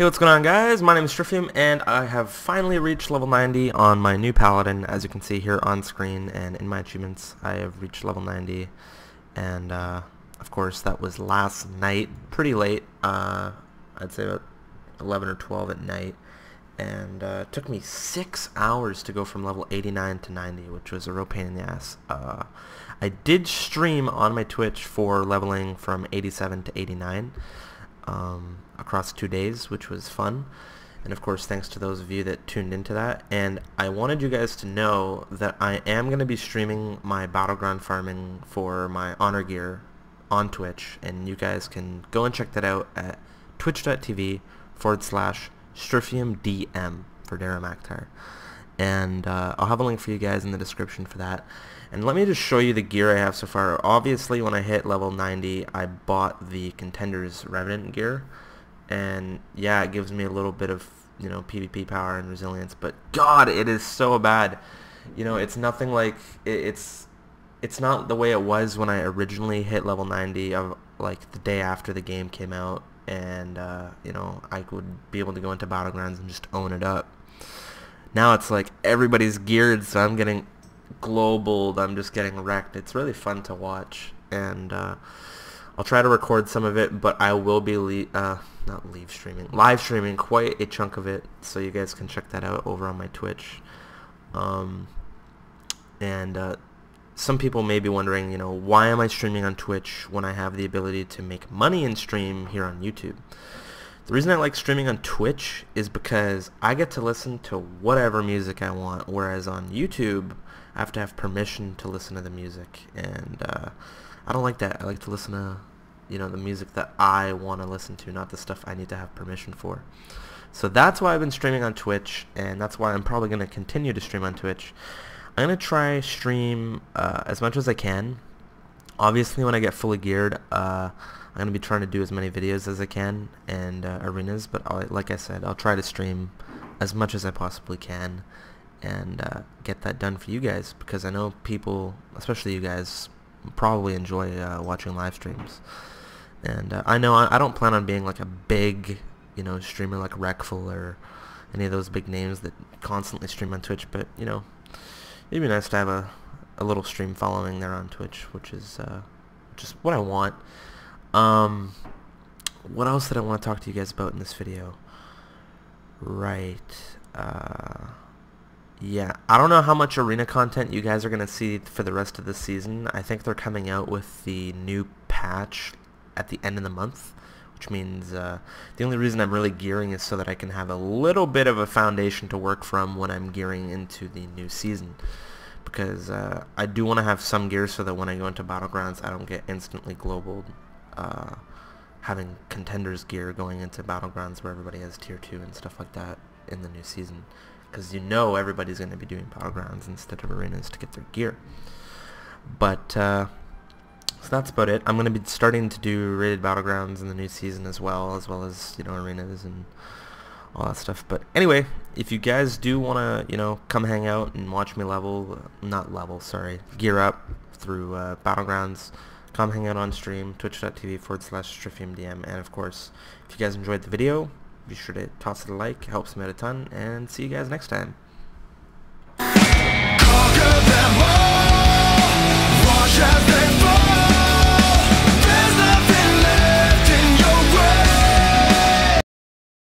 Hey, what's going on guys? My name is Strifium and I have finally reached level 90 on my new paladin as you can see here on screen and in my achievements I have reached level 90 and uh, of course that was last night, pretty late, uh, I'd say about 11 or 12 at night and uh, it took me 6 hours to go from level 89 to 90 which was a real pain in the ass. Uh, I did stream on my Twitch for leveling from 87 to 89 um, across two days, which was fun. And of course, thanks to those of you that tuned into that. And I wanted you guys to know that I am going to be streaming my Battleground farming for my Honor gear on Twitch. And you guys can go and check that out at twitch.tv forward slash StrifiumDM for Dara Mactire. And uh, I'll have a link for you guys in the description for that. And let me just show you the gear I have so far. Obviously, when I hit level 90, I bought the Contenders Revenant gear. And yeah, it gives me a little bit of, you know, PvP power and resilience. But God, it is so bad. You know, it's nothing like, it, it's, it's not the way it was when I originally hit level 90 of like the day after the game came out. And, uh, you know, I would be able to go into Battlegrounds and just own it up. Now it's like everybody's geared, so I'm getting global I'm just getting wrecked. It's really fun to watch, and uh, I'll try to record some of it, but I will be uh, not leave streaming, live streaming quite a chunk of it, so you guys can check that out over on my Twitch. Um, and uh, some people may be wondering, you know, why am I streaming on Twitch when I have the ability to make money in stream here on YouTube? The reason I like streaming on Twitch is because I get to listen to whatever music I want, whereas on YouTube, I have to have permission to listen to the music, and uh, I don't like that. I like to listen to, you know, the music that I want to listen to, not the stuff I need to have permission for. So that's why I've been streaming on Twitch, and that's why I'm probably going to continue to stream on Twitch. I'm going to try stream uh, as much as I can. Obviously, when I get fully geared, uh, I'm going to be trying to do as many videos as I can and uh, arenas, but I'll, like I said, I'll try to stream as much as I possibly can and uh, get that done for you guys because I know people, especially you guys, probably enjoy uh, watching live streams. And uh, I know I, I, don't plan on being like a big, you know, streamer like Reckful or any of those big names that constantly stream on Twitch, but you know, it'd be nice to have a, a little stream following there on Twitch, which is uh, just what I want. Um, what else did I want to talk to you guys about in this video? Right. Uh, yeah, I don't know how much arena content you guys are going to see for the rest of the season. I think they're coming out with the new patch at the end of the month, which means uh, the only reason I'm really gearing is so that I can have a little bit of a foundation to work from when I'm gearing into the new season. Because uh, I do want to have some gear so that when I go into Battlegrounds, I don't get instantly global. Uh, having contenders gear going into Battlegrounds where everybody has tier 2 and stuff like that in the new season because you know everybody's going to be doing battlegrounds instead of arenas to get their gear. But uh, so that's about it. I'm going to be starting to do rated battlegrounds in the new season as well, as well as you know arenas and all that stuff. But anyway, if you guys do want to, you know, come hang out and watch me level, not level, sorry, gear up through uh, Battlegrounds, come hang out on stream, twitch.tv forward slash strifiumdm. And of course, if you guys enjoyed the video, be sure to toss it a like, it helps me out a ton, and see you guys next time.